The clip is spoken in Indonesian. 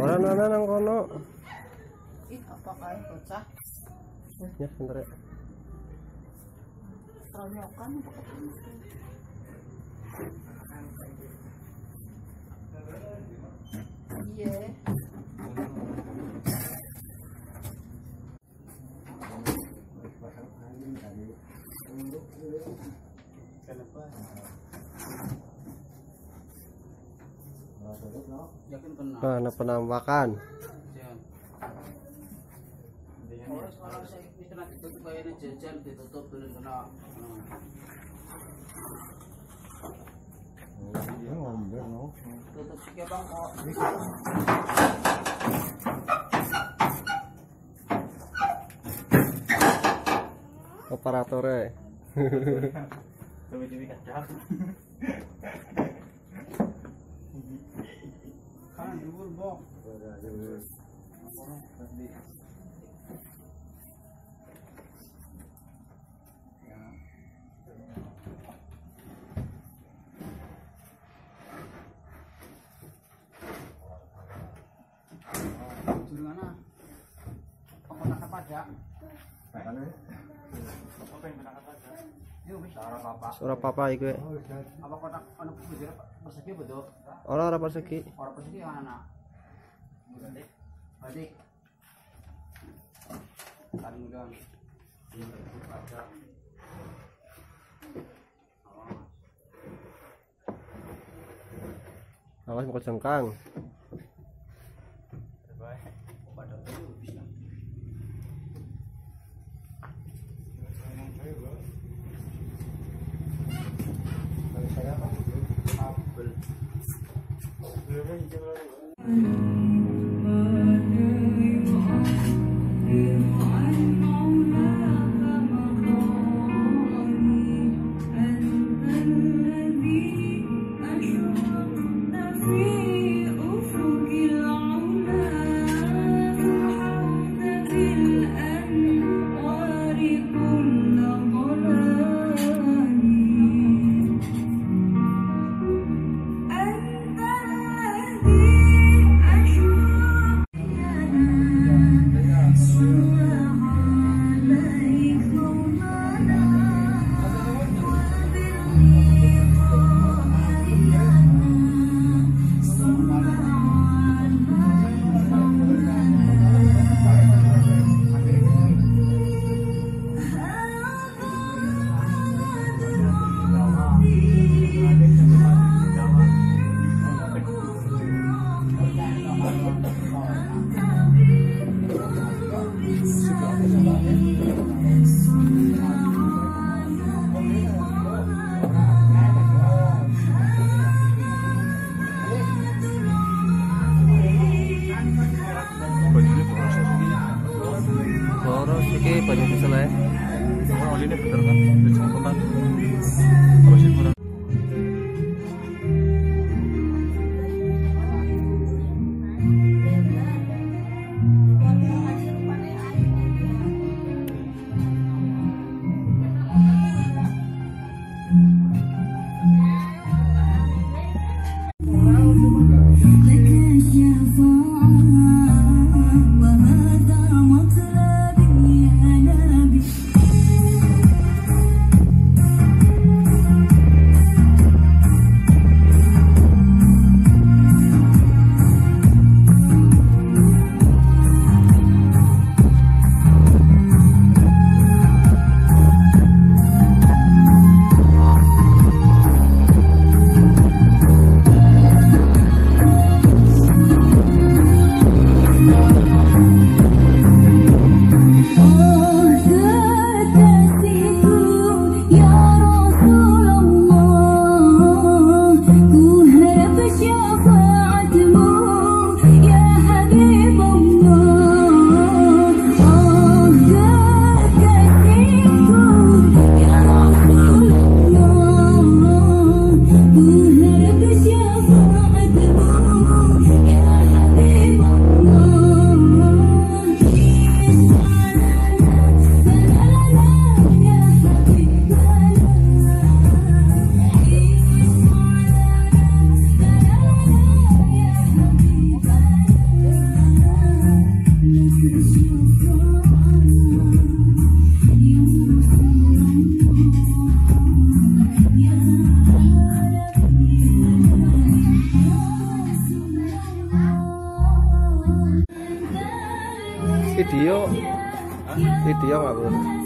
Ora nana nang kono. Ih, apa kae bocah? Ya, bentar ya. Keronyokan. Iya. Ditutup kayaknya jajan ditutup belum kena. Tutup sih bang kok. Operatornya. Kan mana? Pokoknya apa aja? Apa apa? Ora apa-apa iku. Apa kotak anak bujur persegi betul? Ora ora persegi. Orang persegi yang doang. Awas mau. 嗯 Loro suke banyak kesel ya. Orang ini bener kan, lucu banget. Video? Video ngawur